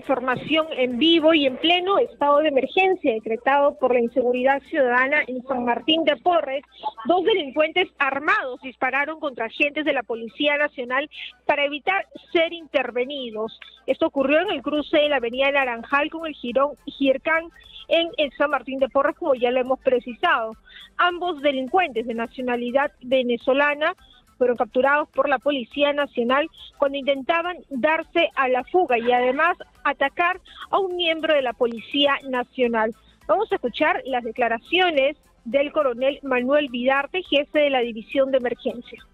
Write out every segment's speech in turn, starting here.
Información en vivo y en pleno estado de emergencia decretado por la inseguridad ciudadana en San Martín de Porres. Dos delincuentes armados dispararon contra agentes de la Policía Nacional para evitar ser intervenidos. Esto ocurrió en el cruce de la avenida Naranjal con el Girón Gircán en San Martín de Porres, como ya lo hemos precisado. Ambos delincuentes de nacionalidad venezolana fueron capturados por la Policía Nacional cuando intentaban darse a la fuga y además atacar a un miembro de la Policía Nacional. Vamos a escuchar las declaraciones del coronel Manuel Vidarte, jefe de la División de Emergencia.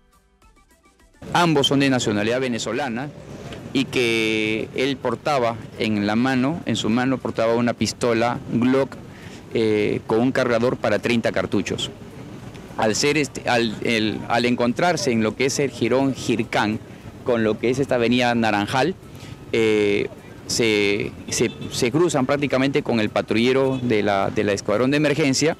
Ambos son de nacionalidad venezolana y que él portaba en la mano, en su mano portaba una pistola Glock eh, con un cargador para 30 cartuchos al, ser este, al, encontrarse en lo que es el Girón Gircán, con lo que es esta avenida Naranjal, eh, se, cruzan prácticamente con el patrullero de la, de la escuadrón de emergencia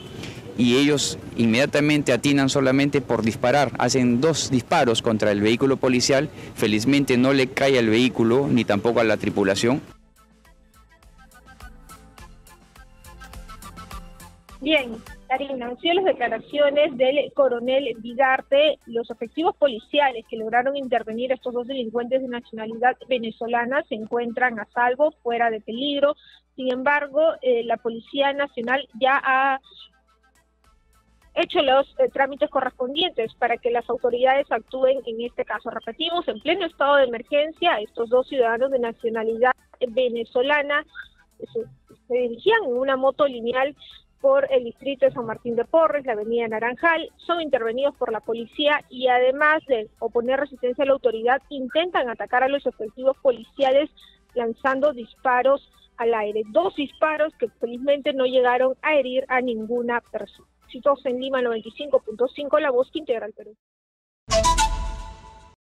y ellos inmediatamente atinan solamente por disparar, hacen dos disparos contra el vehículo policial, felizmente no le cae al vehículo ni tampoco a la tripulación. Bien, Sido las declaraciones del coronel Vigarte. Los efectivos policiales que lograron intervenir estos dos delincuentes de nacionalidad venezolana se encuentran a salvo, fuera de peligro. Sin embargo, eh, la Policía Nacional ya ha hecho los eh, trámites correspondientes para que las autoridades actúen en este caso. Repetimos, en pleno estado de emergencia, estos dos ciudadanos de nacionalidad venezolana se dirigían en una moto lineal por el distrito de San Martín de Porres, la avenida Naranjal, son intervenidos por la policía y además de oponer resistencia a la autoridad, intentan atacar a los efectivos policiales lanzando disparos al aire. Dos disparos que felizmente no llegaron a herir a ninguna persona. Citos en Lima 95.5, La Voz Integral Perú.